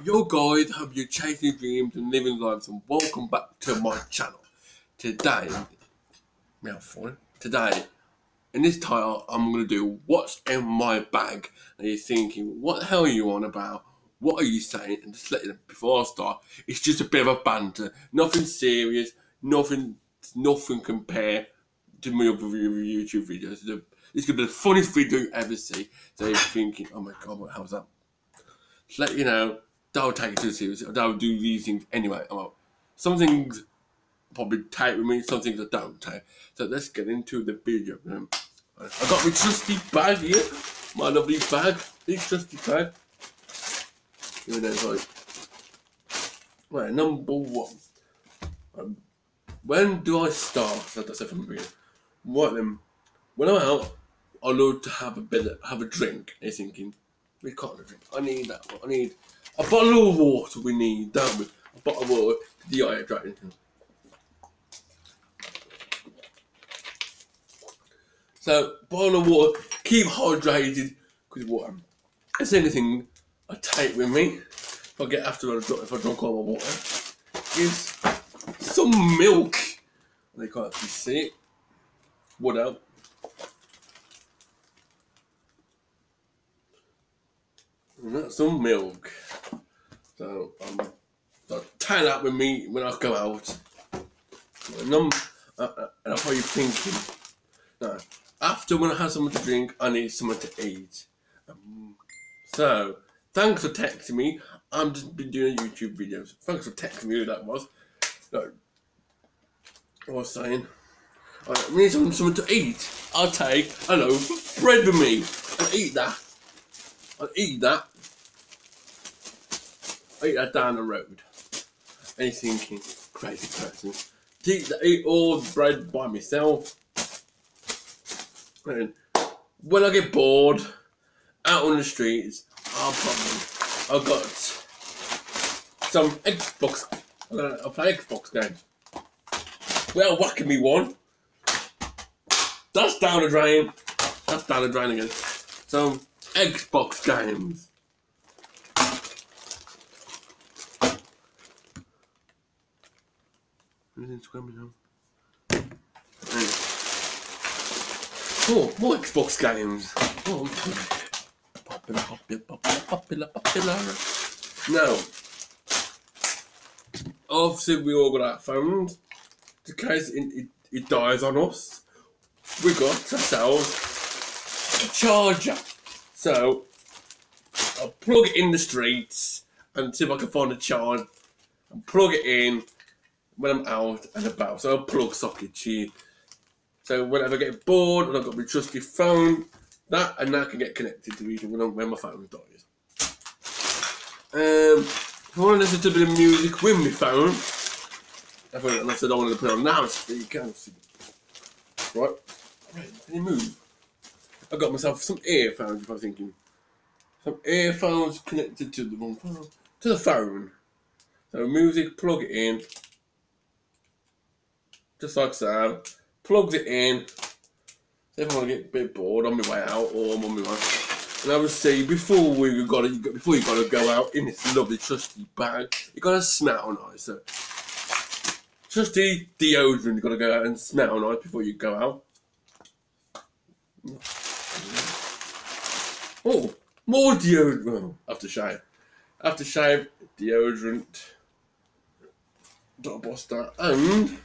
Yo guys, hope you're chasing dreams and living lives and welcome back to my channel. Today, mouthful, today, in this title, I'm going to do what's in my bag. And you're thinking, what the hell are you on about? What are you saying? And just let you know, before I start, it's just a bit of a banter. Nothing serious, nothing, nothing compare to my other YouTube videos. This could be the funniest video you ever see. So you're thinking, oh my god, what hell's that? Just let you know, don't take it too seriously. Don't do these things anyway. Like, some things probably take with me, some things I don't take. So let's get into the video. I got my trusty bag here, my lovely bag, this trusty bag. Here it is, like, right, number one. Um, when do I start? So that's it from the. What then? When I'm out, I love to have a bit, of, have a drink. And you're thinking, we can't drink. I need that. One. I need a bottle of water. We need, don't we? A bottle of water to dehydrate. So, bottle of water, keep hydrated because water. That's um, anything I take with me if I get after I drink, if I all my water is some milk. They can't actually see it. What else? And that's some milk. So um, so tie that with me when I go out. And I'm, uh, uh, and I'm probably thinking, no, after when I have something to drink, I need something to eat. Um, so, thanks for texting me. I'm just been doing YouTube videos. Thanks for texting me who that was. No, I was saying, I need something, something to eat. I'll take a loaf of bread with me and eat that. I'll eat that. Eat that down the road. He's thinking, crazy person. Eat, eat all the bread by myself. And when I get bored out on the streets, I'll probably I've got some Xbox. I'll play Xbox games. Well, whacking me one. That's down the drain. That's down the drain again. Some Xbox games. Oh, more Xbox games. Oh, popular, popular, popular, popular, popular. Now, obviously we all got our phones. In case it, it, it dies on us, we got ourselves a charger. So, I'll plug it in the streets and see if I can find a charge and plug it in when I'm out and about. So, I'll plug socket here. So, whenever I get bored and I've got my trusty phone, that and that can get connected to each when, when my phone dies. Um, if I want to listen to a bit of music with my phone, I unless I don't want to put it on loudspeaker, right? Right, can you move? I got myself some earphones. If I'm thinking, some earphones connected to the phone, to the phone. So music, plug it in, just like so. Plugs it in. If I get a bit bored on my way out or I'm on my way. And obviously, before we got to, before you got to go out in this lovely trusty bag, you got to smell nice. So, trusty deodorant, you got to go out and smell nice before you go out. Oh, more deodorant. After shave. After shave, deodorant. Dot buster. And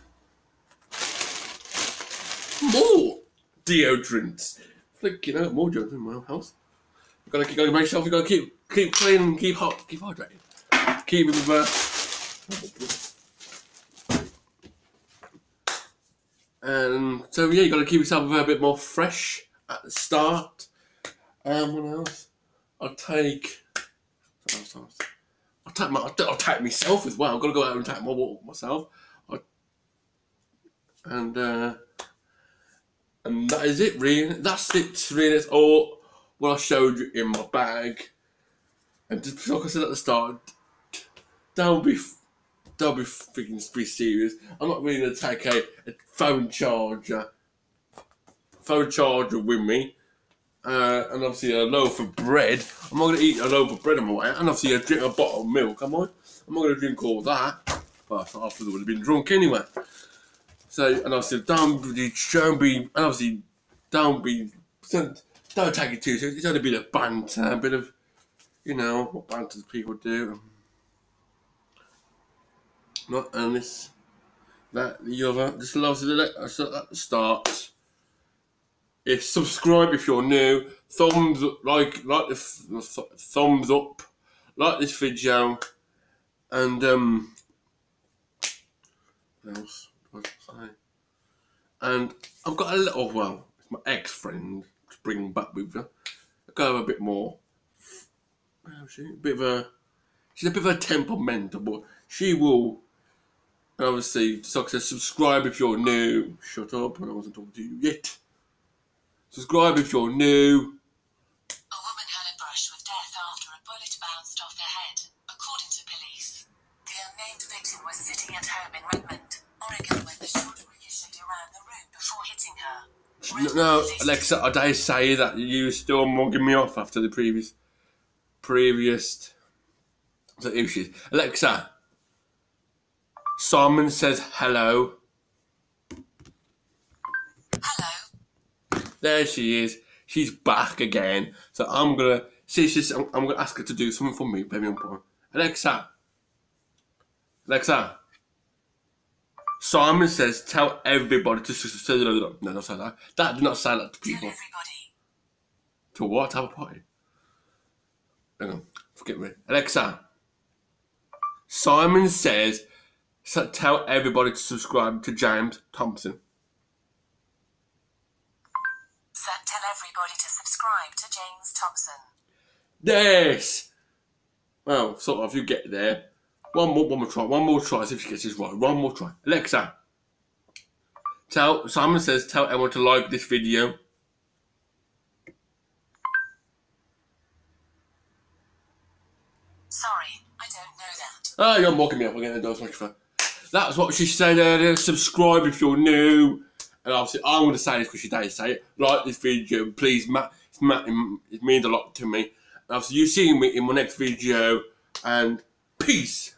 deodorants. Like, you know, more deodorant in my house. You gotta keep going by yourself, you gotta keep keep clean and keep hot, keep hydrated. Keep it with uh, and so yeah, you gotta keep yourself a bit more fresh at the start. Um, what else? I'll take. I'll take my. I'll, take myself as well. I've got to go out and take my water myself. I, and uh, and that is it, really. That's it, really. It's all what I showed you in my bag. And just like I said at the start, don't be, don't be freaking be serious. I'm not really gonna take a, a phone charger, phone charger with me uh, and obviously a loaf of bread. I'm not to eat a loaf of bread on my way, and obviously a drink a bottle of milk. Am I? I'm not to drink all that. But after I would have been drunk anyway. So, and obviously don't don't be, and obviously don't be, don't, don't take it too seriously. It's only a bit of banter, a bit of, you know, what banter people do. Not this, that, the other. Just loves it at the start. If subscribe if you're new, thumbs up, like like the th- thumbs up, like this video, and um, what else? And I've got a little oh, well, it's my ex friend to bring back with her. I go a bit more. Well, she a bit of a she's a bit of a temperamental, but she will obviously so subscribe if you're new. Shut up, I wasn't talking to you yet. Subscribe if you're new. No, no, Alexa, I dare say that you still mugging me off after the previous, previous. So here she is. Alexa, Simon says hello. Hello. There she is. She's back again. So I'm gonna see. She's. I'm, I'm gonna ask her to do something for me. Baby, on Alexa. Alexa. Simon says, "Tell everybody to." say No, don't say that. That did not say that to people. Tell everybody. To what? Have a party. Hang on. Forget me. Alexa. Simon says, "Tell everybody to subscribe to James Thompson." tell everybody to subscribe to James Thompson. Yes! Well, sort of, you get there. One more, one more try, one more try, see if she gets this right. One more try. Alexa, tell, Simon says, tell everyone to like this video. Sorry, I don't know that. Oh, you're mocking me up again, don't much fun. That's what she said earlier. Subscribe if you're new. And obviously, I'm going to say this because she did say it. Like this video, please. Matt, Matt, it means a lot to me. And obviously, you see me in my next video. And peace.